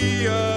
Yeah.